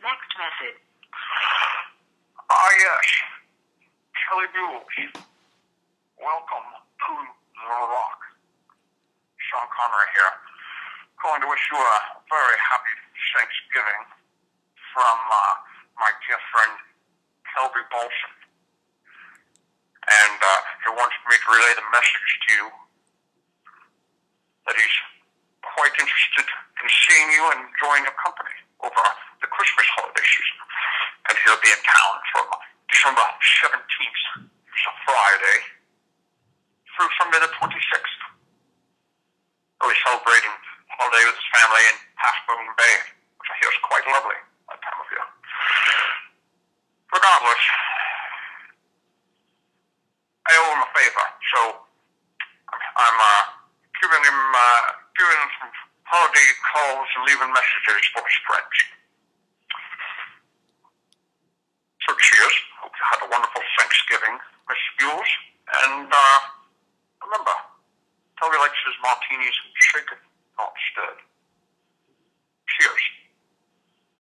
Next message. Ah, yes. Kelly Buell. Welcome to The Rock. Sean Connery here. Calling to wish you a very happy Thanksgiving from uh, my dear friend, Kelby Bolson. And uh, he wants me to relay the message to you that he's quite interested in seeing you and enjoying your company Christmas holiday season. And he'll be in town from December 17th, it's a Friday, through Sunday the 26th. He'll be celebrating holiday with his family in Half Moon Bay, which I hear is quite lovely at that time of year. Regardless, I owe him a favor, so I'm, uh, giving him uh, him some holiday calls and leaving messages for his friends. martinis with not stirred.